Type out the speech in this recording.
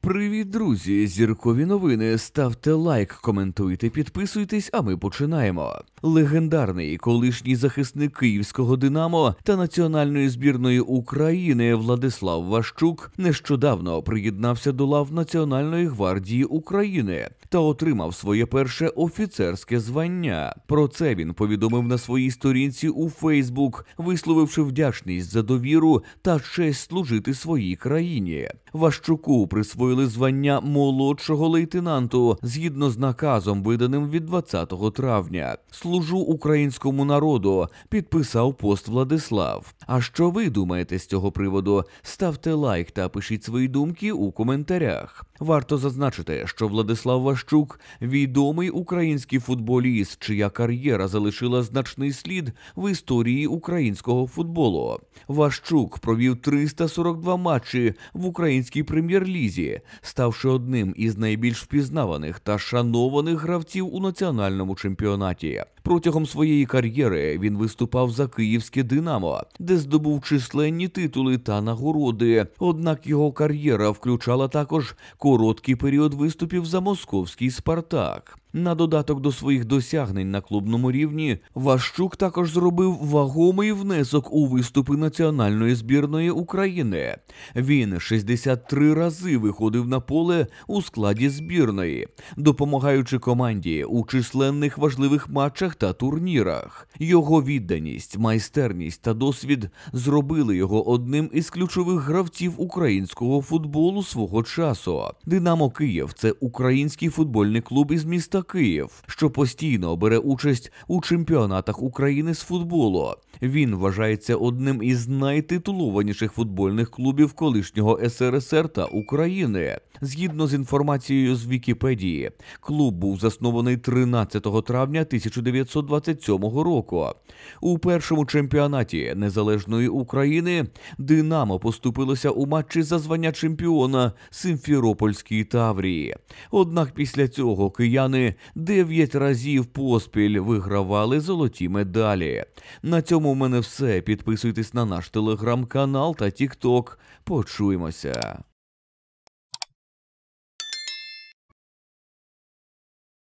Привіт, друзі! Зіркові новини. Ставте лайк, коментуйте, підписуйтесь, а ми починаємо. Легендарний колишній захисник київського Динамо та національної збірної України Владислав Ващук нещодавно приєднався до лав Національної гвардії України та отримав своє перше офіцерське звання. Про це він повідомив на своїй сторінці у Фейсбук, висловивши вдячність за довіру та честь служити своїй країні. Ващуку присвоїли звання молодшого лейтенанту згідно з наказом, виданим від 20 травня. Служу українському народу. Підписав пост Владислав. А що ви думаєте з цього приводу? Ставте лайк та пишіть свої думки у коментарях. Варто зазначити, що Владислав Ващук відомий український футболіст, чия кар'єра залишила значний слід в історії українського футболу. Ващук провів 342 матчі в українській прем'єр-лізі, ставши одним із найбільш впізнаваних та шанованих гравців у національному чемпіонаті. Протягом своєї кар'єри він виступав за київське Динамо, де здобув численні титули та нагороди. Однак його кар'єра включала також короткий період виступів за московський Спартак. На додаток до своїх досягнень на клубному рівні Ващук також зробив вагомий внесок у виступи національної збірної України. Він 63 рази виходив на поле у складі збірної, допомагаючи команді у численних важливих матчах та турнірах. Його відданість, майстерність та досвід зробили його одним із ключових гравців українського футболу свого часу. Динамо Київ це український футбольний клуб із міста Київ, що постійно бере участь у чемпіонатах України з футболу. Він вважається одним із найтитулованіших футбольних клубів колишнього СРСР та України. Згідно з інформацією з Вікіпедії, клуб був заснований 13 травня 1927 року. У першому чемпіонаті незалежної України Динамо поступилося у матчі за звання чемпіона Симферопольській Таврії. Однак після цього кияни дев'ять разів поспіль вигравали золоті медалі. На цьому в мене все. Підписуйтесь на наш телеграм-канал та Тікток. Почуємося.